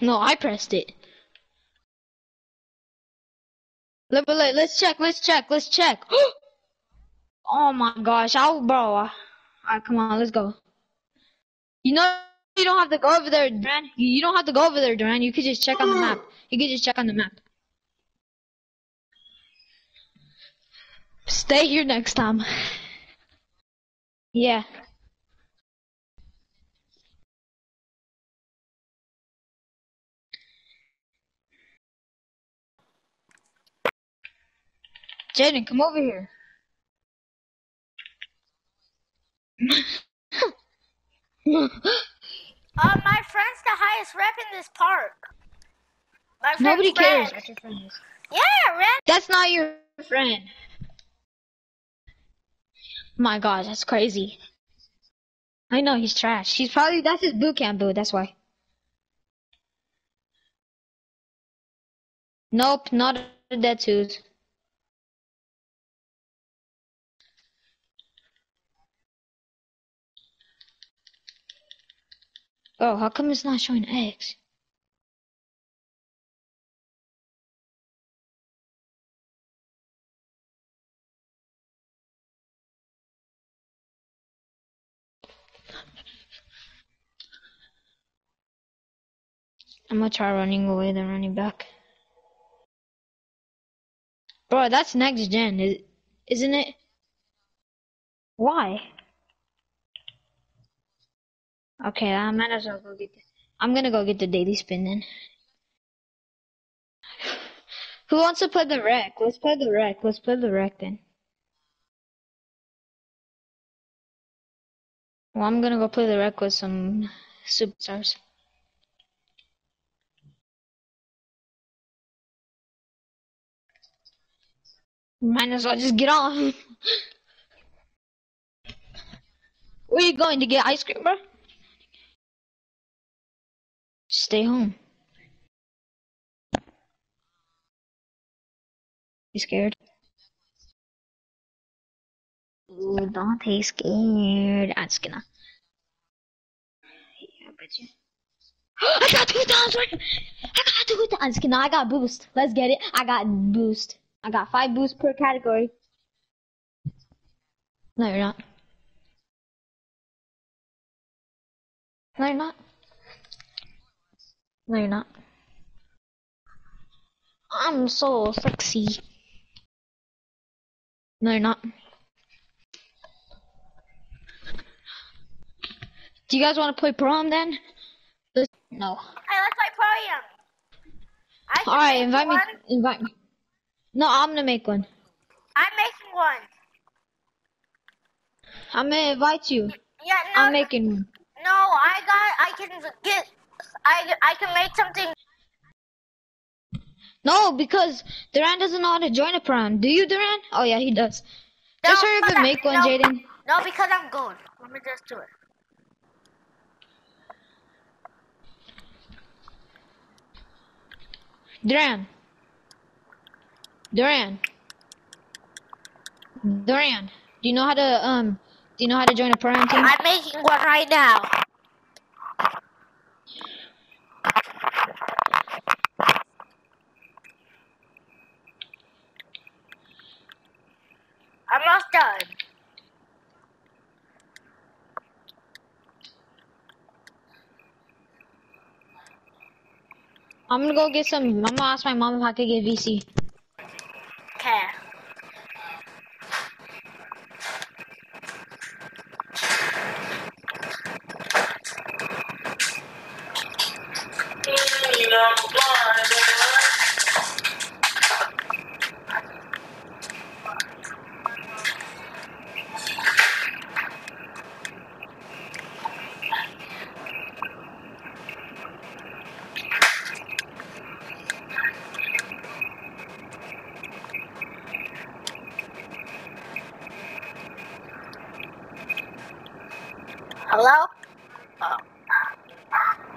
No, I pressed it. Let, let, let's check, let's check, let's check. oh my gosh, I'll, bro. Alright, come on, let's go. You know, you don't have to go over there, Duran. You, you don't have to go over there, Duran. You could just check on the map. You could just check on the map. Stay here next time. Yeah. Jaden, come over here. Uh, my friend's the highest rep in this park. My Nobody cares Ren. what your friend is. Yeah, Ren. That's not your friend. My god, that's crazy. I know he's trash. He's probably that's his boot camp dude, that's why. Nope, not a dead tooth. Oh, how come it's not showing X? I'm gonna try running away then running back. Bro, that's next gen, is- isn't it? Why? Okay, I might as well go get the, I'm gonna go get the daily spin then. Who wants to play the Rec? Let's play the Rec. Let's play the Rec then. Well, I'm gonna go play the Rec with some superstars. Might as well just get off. Where you going to get ice cream, bro? Stay home. You scared? Ooh, don't be scared. I'm just gonna. Yeah, but you. I got two right. I got two times. I'm. I got boost. Let's get it. I got boost. I got five boosts per category. No, you're not. No, you're not. No, you're not. I'm so sexy. No, you're not. Do you guys want to play prom then? No. Hey, let's play podium. I can All right, invite me. Invite me. No, I'm gonna make one. I'm making one. I'm gonna invite you. Yeah, no, I'm making one. no, I got, I can get, I, I can make something. No, because Duran doesn't know how to join a prom. Do you, Duran? Oh yeah, he does. No, Just hurry up hold and on. make one, No. Jaden. No, because I'm good. Let me just do it. Duran. Duran. Duran. Do you know how to um? Do you know how to join a prom team? I'm making one right now. I'm almost I'm gonna go get some. I'm gonna ask my mom if I could get VC. Okay. Hello? Oh. Almost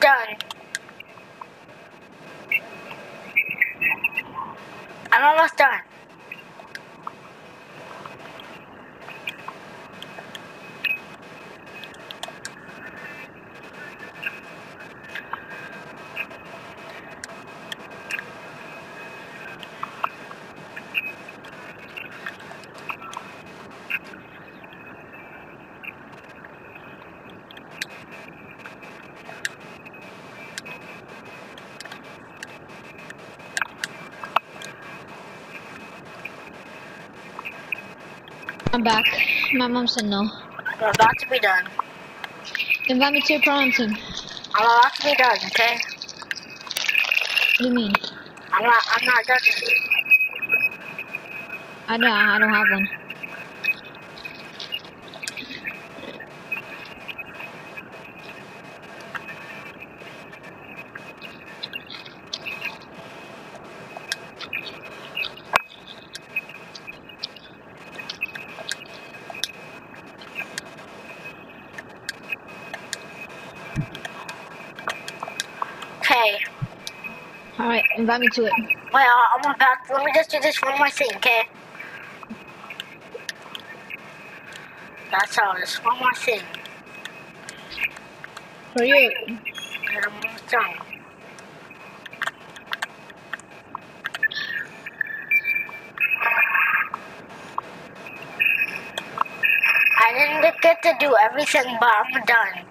done. I'm almost done. I'm back. My mom said no. We're about to be done. Invite me to your prom team. I'm about to be done, okay? What do you mean? I'm not I'm not done. I don't. I don't have one. Okay. All right, invite me to it. Well, I'm about let me just do this one more thing, okay? That's all, just one more thing. For you. And I'm almost done. I didn't get to do everything, but I'm done.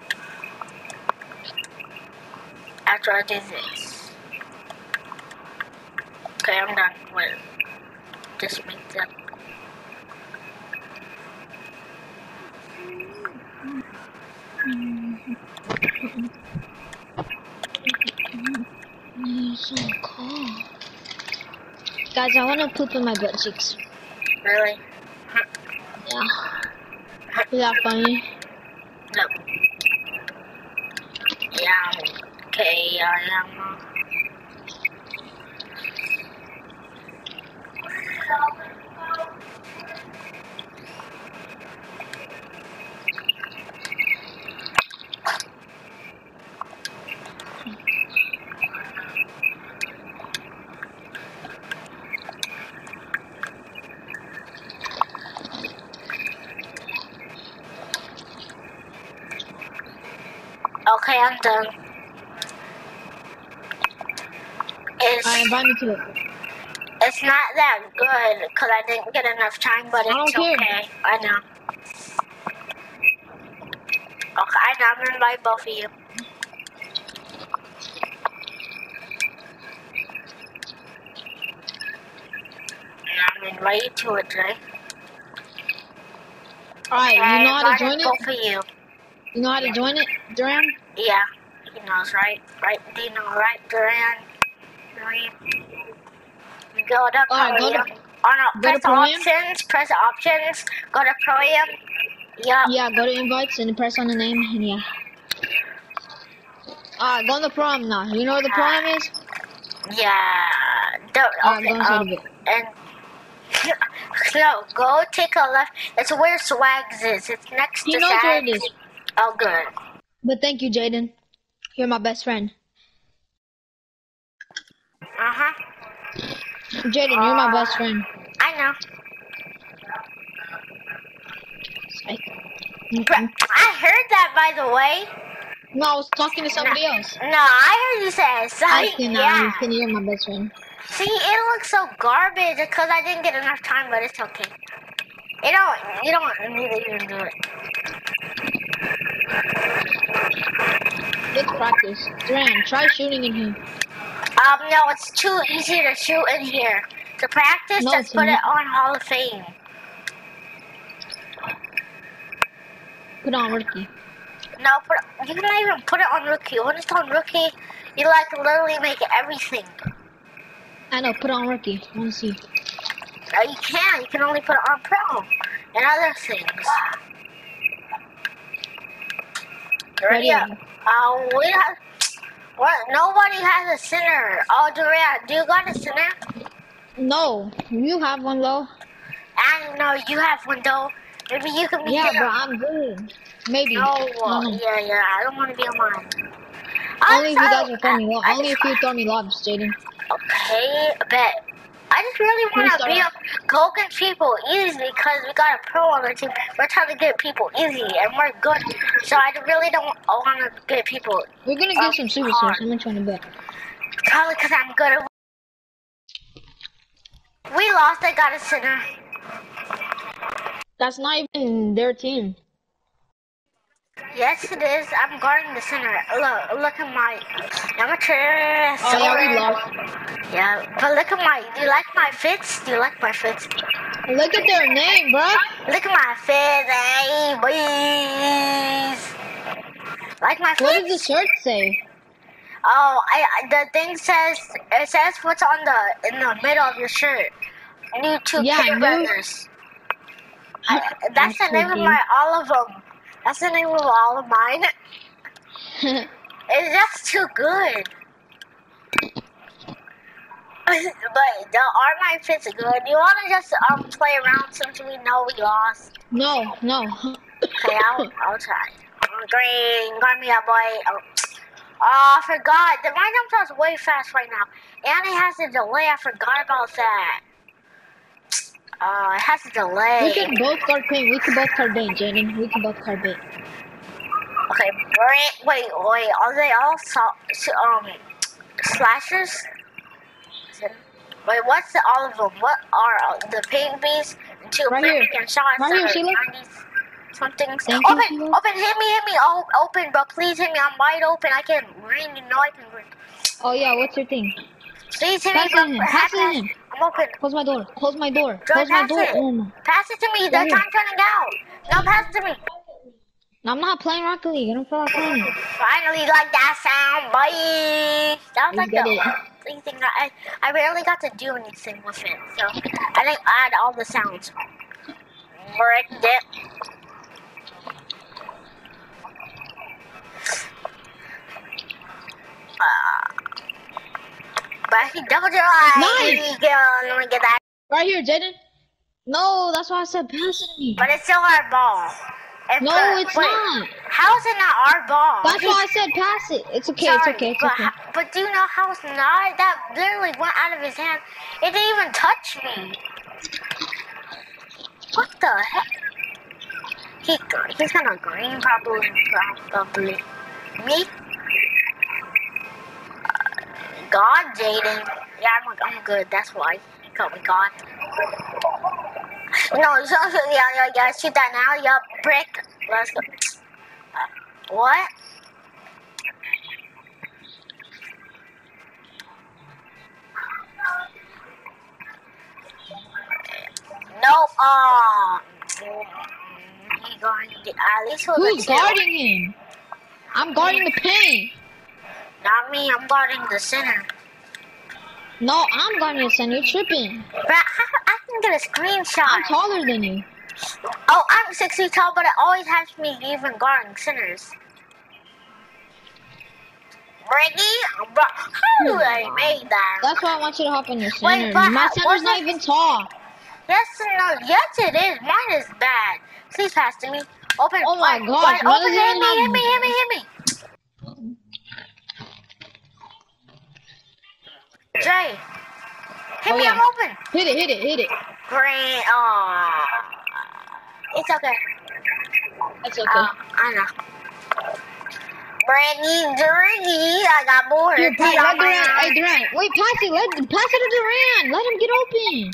After I do this. Okay, I'm done. Just make that. It's so cold. Guys, I want to poop in my butt cheeks. Really? Yeah. Is that funny? No. Yeah. Okay, I am. Okay, I'm done. It's, All right, invite me to. It's not that good because I didn't get enough time, but it's care. okay. I know. Okay, I know. I'm gonna invite both of you. I'm gonna invite you to it right, you I know how to join it? both of you. You know how to join it, Duran? Yeah, he knows, right? Right, you know, right, Duran? Duran? Go to Alright, go to- Oh no, go to press options, press options, go to Pro-Am. Yup. Yeah, go to invites and press on the name, and yeah. Alright, go on the prom now. You know where the prom is? Yeah. The, Alright, okay, go um, and no, go take a left. It's where Swags is. It's next He to knows where it is. Oh, good. But thank you, Jaden. You're my best friend. Uh huh. Jaden, you're my best friend. I know. I, I heard that, by the way. no, I was talking to somebody else. No, I heard you say I sorry. can, Yeah. uh, can you're my best friend. See, it looks so garbage because I didn't get enough time, but it's okay. You don't, you don't need to even do it. Let's practice. Duran, try shooting in here. Um, no, it's too easy to shoot in here. To practice, No, just put it on Hall of Fame. Put on rookie. No, put, you can even put it on Rookie. When it's on Rookie, you like literally make everything. I know, put it on rookie. I want to see. No, you can't. You can only put it on Pro and other things. Ready Ready up. Uh, we have. What? Nobody has a center. Oh, Durant, do you got a center? No, you have one though. I know you have one though. Maybe you can be Yeah, but I'm good. Maybe. No, don't yeah, yeah. I don't want to be on mine. Only if you guys so- will throw me lobs. Only if you throw me lobs, Jaden. Okay, bet. I just really want to be up, go against people easy because we got a pro on the team. We're trying to get people easy and we're good. So I really don't want to get people We're gonna get some super stars. Much you wanna bet? probably because I'm good at. We lost. I got a center. That's not even their team. Yes, it is. I'm guarding the center. Look, look at my amateur. Oh yeah, we lost. Yeah, but look at my. Do you like my fits? Do you like my fits? Look at their name, bro. Look at my fits, hey boys. Like my fits? What does the shirt say? Oh, I, I the thing says it says what's on the in the middle of your shirt. New two Yeah, yeah, new- brothers. I, that's the name of my all of them. That's the name of all of mine. It's just too good. but the art my fits good. You wanna just um play around since we know we lost? no, no. Okay, I'll, I'll try. Green, got me up, boy. Oh, oh, I forgot. The my jump shot's way fast right now. And it has a delay. I forgot about that. Oh, it has a delay. we can both paint. We can both paint, Jaden. We can both paint. Okay, Green. Wait, wait. Are they all so, um slashers? Wait, what's the, all of them? What are the pink bees? Two Right here. American shots Right here, that are Sheila. 90s something. Thank you, open, open, hit me, hit me. Oh, open, but please hit me. I'm wide open. I can green. You know I can. Oh yeah, what's your thing? Please hit. Pass in, pass it Pass- in. I'm open. Close my door. Close my door. Close my pass door. it. Oh my. Pass it to me. The Right here. time's running out. No, pass it to me. I'm not playing Rocket League. I don't feel like playing it. Finally, like that sound, boy. That was We like the it. thing that I, I barely got to do anything with it. So I didn't add all the sounds. Bricked it. Uh, but he doubled your eye. Nice. Go, let me get that. Right here, Jaden. No, that's why I said pass it to me. But it's still our ball. If No, the- it's wait, not. How is it not our ball? That's why I said pass it. It's okay. It's okay. It's but, okay. but do you know how it's not? That literally went out of his hand. It didn't even touch me. What the heck? He, he's gonna green probably, probably. Me? God, Jaden. Yeah, I'm, I'm good. That's why he called me God. No, so, so, yeah, yeah, yeah. Shoot that now. Yup, brick. Let's go. Uh, what? Nope. Oh. He going to, at least Who's the guarding him? I'm guarding the paint. Not me. I'm guarding the center. No, I'm guarding the center. You're tripping. But I, I can get a screenshot. I'm taller than you. Oh, I'm six feet tall, but it always has me even guarding centers. Bro, how do I make that? That's why I want you to hop on your Wait, center. but My center's not even tall. Yes, no, yes, it is. Mine is bad. Please pass to me. Open. Oh my wait, gosh, wait, open. Hit me, hit me, hit me, hit me. Jay, hit Oh, me. yeah. I'm open. Hit it, hit it, hit it. Green. Oh, it's okay. It's okay. Uh, I know. Brandy, Durgy, I got bored. Here, pass, He let Durant. Hey. Durant. Wait, pass it. Let pass it to Durant. Let him get open.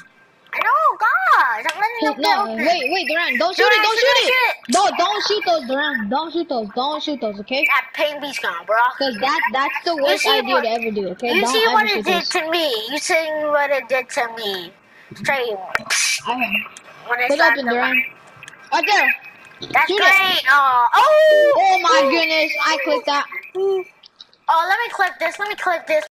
I know, gosh, I'm letting him No, get open. wait, wait, Durant. Don't shoot Durant, it. Don't shoot shoot it, it. No, don't shoot those, Durant. Don't shoot those. Don't shoot those. Okay? That pain beast gone, bro. Because that that's the worst idea what- to ever do. Okay? You don't see what it did those. to me. You see what it did to me. Straight. I have. When it started open, Durant. Right there. That's Shoot great. Oh, oh. Oh my goodness! I clicked that. Oh, let me clip this. Let me clip this.